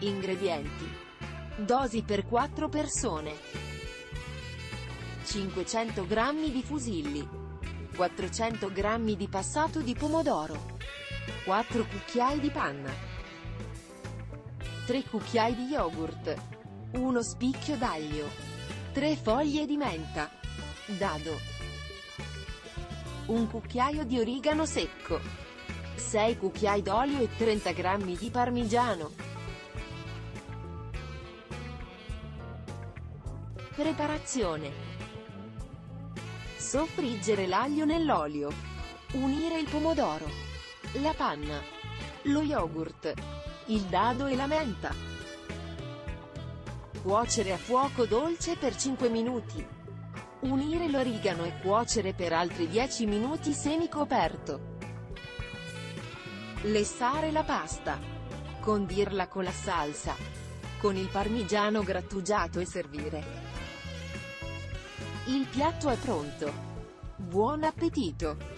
Ingredienti. Dosi per 4 persone. 500 g di fusilli. 400 g di passato di pomodoro. 4 cucchiai di panna. 3 cucchiai di yogurt. 1 spicchio d'aglio. 3 foglie di menta. Dado. Un cucchiaio di origano secco. 6 cucchiai d'olio e 30 g di parmigiano. Preparazione. Soffriggere l'aglio nell'olio. Unire il pomodoro. La panna. Lo yogurt. Il dado e la menta. Cuocere a fuoco dolce per 5 minuti. Unire l'origano e cuocere per altri 10 minuti semicoperto. Lessare la pasta. Condirla con la salsa. Con il parmigiano grattugiato e servire. Il piatto è pronto. Buon appetito!